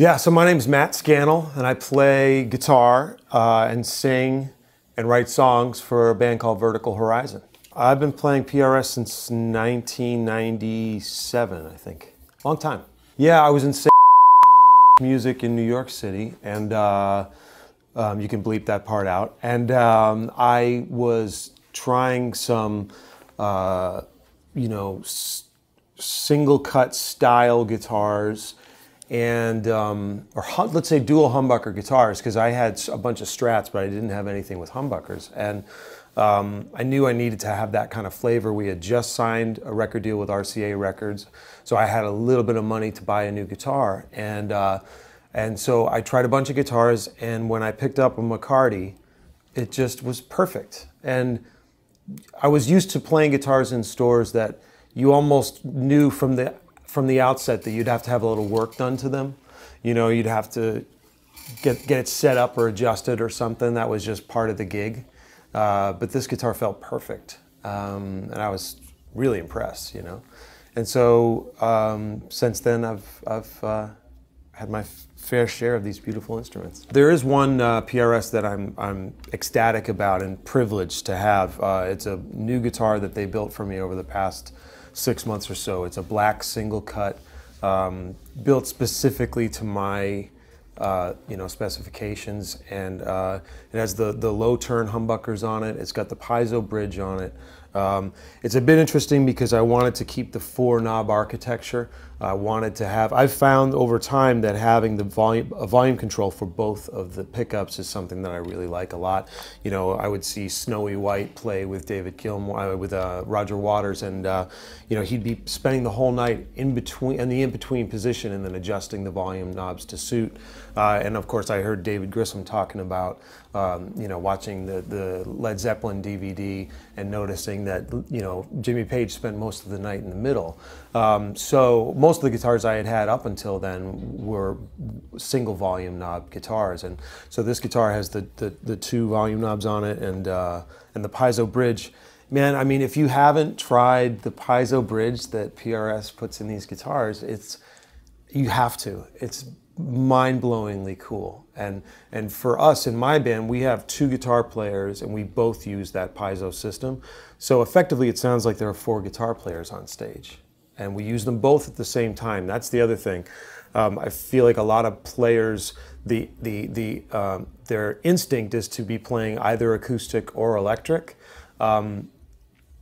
Yeah, so my name's Matt Scannell, and I play guitar uh, and sing and write songs for a band called Vertical Horizon. I've been playing PRS since 1997, I think. Long time. Yeah, I was in music in New York City, and uh, um, you can bleep that part out. And um, I was trying some, uh, you know, single cut style guitars and um, or let's say dual humbucker guitars because I had a bunch of strats, but I didn't have anything with humbuckers. And um, I knew I needed to have that kind of flavor. We had just signed a record deal with RCA Records, so I had a little bit of money to buy a new guitar. And uh, and so I tried a bunch of guitars, and when I picked up a McCarty, it just was perfect. And I was used to playing guitars in stores that you almost knew from the from the outset that you'd have to have a little work done to them. You know, you'd have to get get it set up or adjusted or something. That was just part of the gig. Uh, but this guitar felt perfect, um, and I was really impressed. You know, and so um, since then I've I've uh, had my fair share of these beautiful instruments. There is one uh, PRS that I'm, I'm ecstatic about and privileged to have. Uh, it's a new guitar that they built for me over the past six months or so. It's a black single cut, um, built specifically to my uh, you know specifications, and uh, it has the the low turn humbuckers on it. It's got the piezo bridge on it. Um, it's a bit interesting because I wanted to keep the four knob architecture. I wanted to have, I've found over time that having the volume, a volume control for both of the pickups is something that I really like a lot. You know, I would see Snowy White play with David Gilmour, uh, with uh, Roger Waters, and uh, you know, he'd be spending the whole night in between, in the in-between position and then adjusting the volume knobs to suit. Uh, and of course, I heard David Grissom talking about, um, you know, watching the, the Led Zeppelin DVD and noticing that, you know, Jimmy Page spent most of the night in the middle. Um, so most of the guitars I had had up until then were single volume knob guitars, and so this guitar has the the, the two volume knobs on it and uh, and the piezo bridge. Man, I mean, if you haven't tried the piezo bridge that PRS puts in these guitars, it's you have to. It's mind-blowingly cool. And and for us in my band, we have two guitar players and we both use that piezo system. So effectively it sounds like there are four guitar players on stage and we use them both at the same time. That's the other thing. Um, I feel like a lot of players, the the the um, their instinct is to be playing either acoustic or electric, um,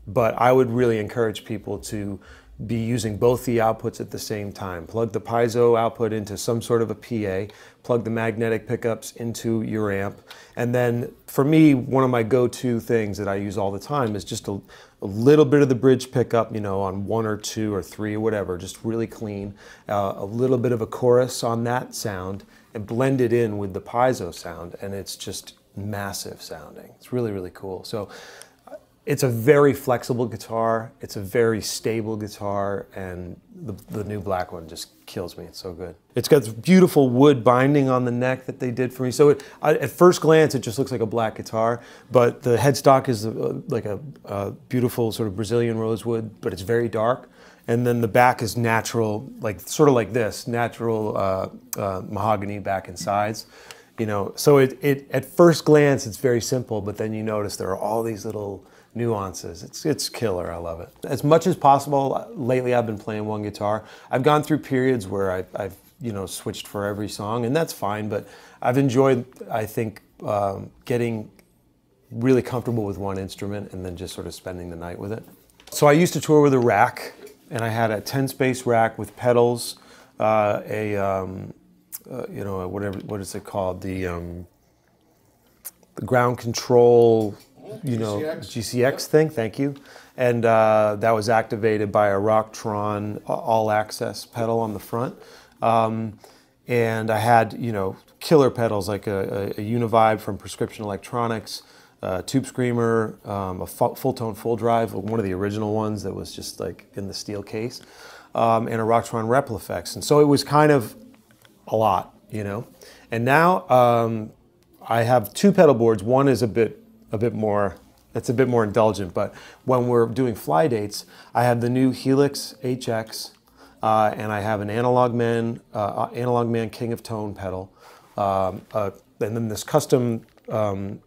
but I would really encourage people to be using both the outputs at the same time. Plug the piezo output into some sort of a PA, plug the magnetic pickups into your amp, and then for me, one of my go-to things that I use all the time is just a, a little bit of the bridge pickup, you know, on one or two or three or whatever, just really clean, uh, a little bit of a chorus on that sound, and blend it in with the piezo sound, and it's just massive sounding. It's really, really cool. So it's a very flexible guitar. It's a very stable guitar, and the, the new black one just kills me. It's so good. It's got this beautiful wood binding on the neck that they did for me. So it, I, at first glance, it just looks like a black guitar, but the headstock is a, like a, a beautiful sort of Brazilian rosewood, but it's very dark. And then the back is natural, like sort of like this, natural uh, uh, mahogany back and sides you know so it, it at first glance it's very simple but then you notice there are all these little nuances. It's, it's killer. I love it. As much as possible, lately I've been playing one guitar. I've gone through periods where I, I've you know switched for every song, and that's fine. But I've enjoyed, I think, um, getting really comfortable with one instrument and then just sort of spending the night with it. So I used to tour with a rack, and I had a 10 space rack with pedals, uh, a um, uh, you know whatever what is it called the um, the ground control you know, GCX, GCX thing. Thank you. And uh, that was activated by a Rocktron all access pedal on the front. Um, and I had, you know, killer pedals like a, a, a Univibe from Prescription Electronics, a Tube Screamer, um, a Fulltone Fulldrive, one of the original ones that was just like in the steel case, um, and a Rocktron Replifex. And so it was kind of a lot, you know. And now um, I have two pedal boards. One is a bit a bit more, it's a bit more indulgent. But when we're doing fly dates, I have the new Helix HX uh, and I have an Analog Man, uh, Analog Man King of Tone pedal, um, uh, and then this custom um,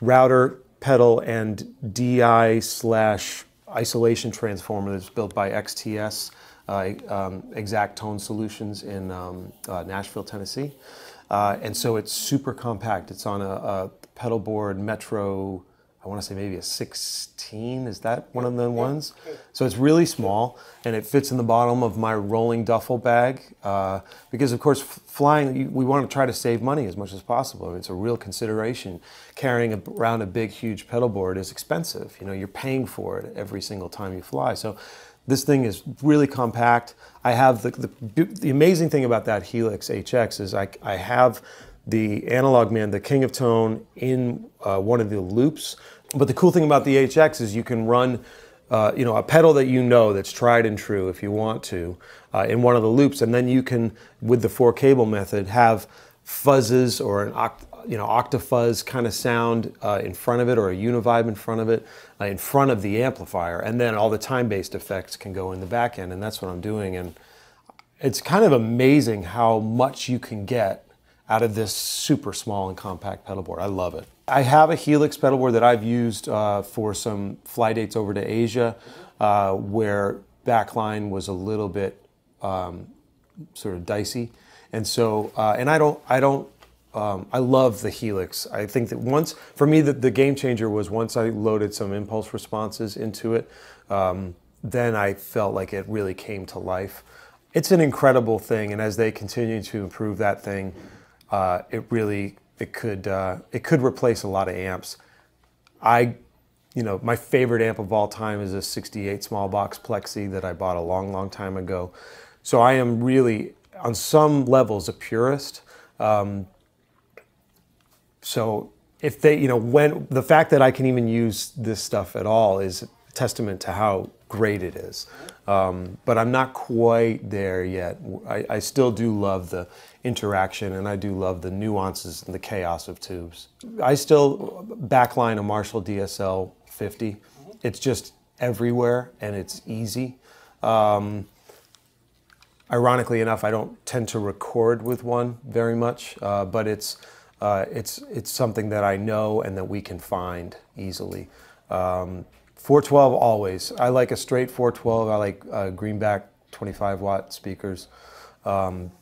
router pedal and DI slash isolation transformer that's built by XTS uh, um, Xact Tone Solutions in um, uh, Nashville, Tennessee. Uh, and so it's super compact. It's on a, a Pedaltrain Metro I want to say maybe a 16. Is that one of the ones? So it's really small and it fits in the bottom of my rolling duffel bag. Uh, because, of course, flying, we want to try to save money as much as possible. I mean, it's a real consideration. Carrying around a big, huge pedal board is expensive. You know, you're paying for it every single time you fly. So this thing is really compact. I have the, the, the amazing thing about that Helix HX is I, I have the analog man, the King of Tone, in uh, one of the loops. But the cool thing about the HX is you can run, uh, you know, a pedal that you know that's tried and true if you want to, uh, in one of the loops, and then you can, with the four cable method, have fuzzes or an oct- you know octafuzz kind of sound uh, in front of it or a univibe in front of it uh, in front of the amplifier and then all the time-based effects can go in the back end and that's what i'm doing and it's kind of amazing how much you can get out of this super small and compact pedal board. I love it. I have a Helix pedal board that I've used uh, for some fly dates over to Asia uh, where backline was a little bit um, sort of dicey. And so, uh, and I don't, I don't, um, I love the Helix. I think that once, for me, the, the, game changer was once I loaded some impulse responses into it, um, then I felt like it really came to life. It's an incredible thing, and as they continue to improve that thing, uh, it really it could uh, it could replace a lot of amps. I, you know, my favorite amp of all time is a '68 small box Plexi that I bought a long, long time ago. So I am really, on some levels, a purist. Um, so if they, you know, when the fact that I can even use this stuff at all is testament to how great it is. Um, but I'm not quite there yet. I, I, still do love the interaction and I do love the nuances and the chaos of tubes. I still backline a Marshall DSL 50. It's just everywhere and it's easy. Um, ironically enough, I don't tend to record with one very much, uh, but it's, uh, it's, it's something that I know and that we can find easily. Um, 412 always. I like a straight 412. I like uh, greenback 25 watt speakers. Um,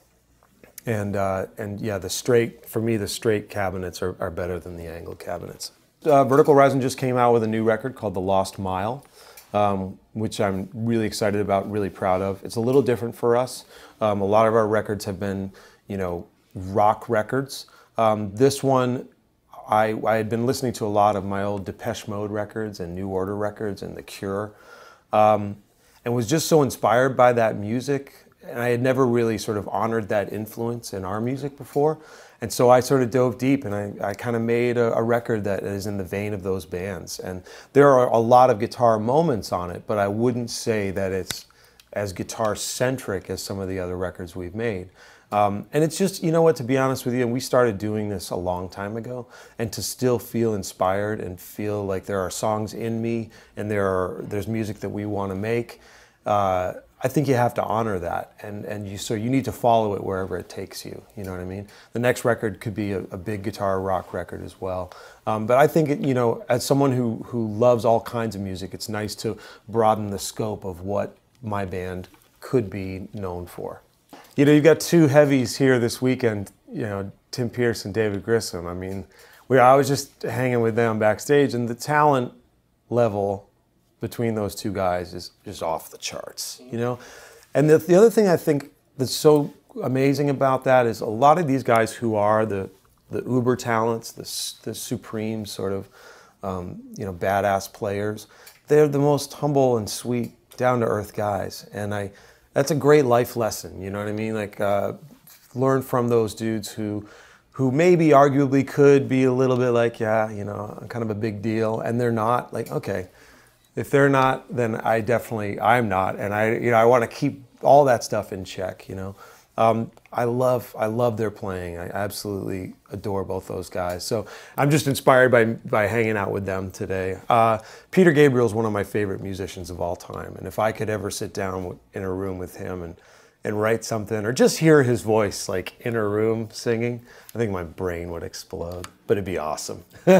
and, uh, and yeah, the straight, for me, the straight cabinets are, are better than the angled cabinets. Uh, Vertical Horizon just came out with a new record called The Lost Mile, um, which I'm really excited about, really proud of. It's a little different for us. Um, a lot of our records have been, you know, rock records. Um, this one I, I had been listening to a lot of my old Depeche Mode records and New Order records and The Cure, um, and was just so inspired by that music. And I had never really sort of honored that influence in our music before. And so I sort of dove deep and I, I kind of made a, a, record that is in the vein of those bands. And there are a lot of guitar moments on it, but I wouldn't say that it's as guitar centric as some of the other records we've made. Um, and it's just, you know what, to be honest with you, and we started doing this a long time ago, and to still feel inspired and feel like there are songs in me and there are, there's music that we want to make, uh, I think you have to honor that. And, and you, so you need to follow it wherever it takes you, you know what I mean? The next record could be a, a big guitar rock record as well. Um, but I think, it, you know, as someone who, who loves all kinds of music, it's nice to broaden the scope of what my band could be known for. You know, you've got two heavies here this weekend, you know, Tim Pierce and David Grissom. I mean, we I was just hanging with them backstage and the talent level between those two guys is just off the charts, you know? And the, the other thing I think that's so amazing about that is a lot of these guys who are the, the uber talents, the, the supreme sort of, um, you know, badass players, they're the most humble and sweet, down to earth guys. And I, that's a great life lesson. You know what I mean? Like uh, learn from those dudes who who maybe arguably could be a little bit like, yeah, you know, kind of a big deal, and they're not. Like, okay, if they're not, then I definitely I'm not, and I you know I want to keep all that stuff in check. You know, Um, I love I love their playing. I absolutely adore both those guys. So I'm just inspired by by hanging out with them today. Uh, Peter Gabriel is one of my favorite musicians of all time, and if I could ever sit down in a room with him and and write something or just hear his voice like in a room singing, I think my brain would explode. But it'd be awesome. when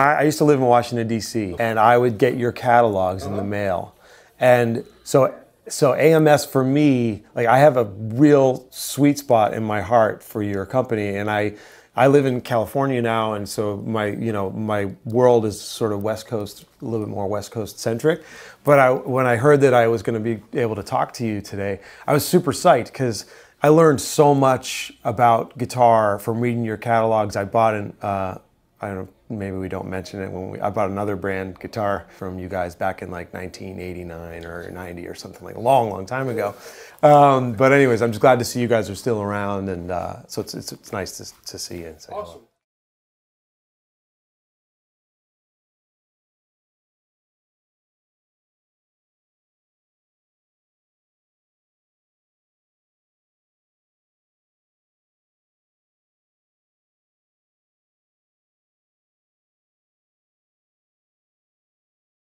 I, I used to live in Washington D.C. and I would get your catalogs in the mail, and so so AMS for me, like I have a real sweet spot in my heart for your company, and I I live in California now, and so my you know my world is sort of West Coast, a little bit more West Coast centric. But I, when I heard that I was going to be able to talk to you today, I was super psyched because I learned so much about guitar from reading your catalogs. I bought an uh, I don't know maybe we don't mention it when we I bought another brand guitar from you guys back in like 1989 or 90 or something like a long long time ago um, but anyways I'm just glad to see you guys are still around and uh, so it's, it's, it's nice to, to see you and say awesome. hello.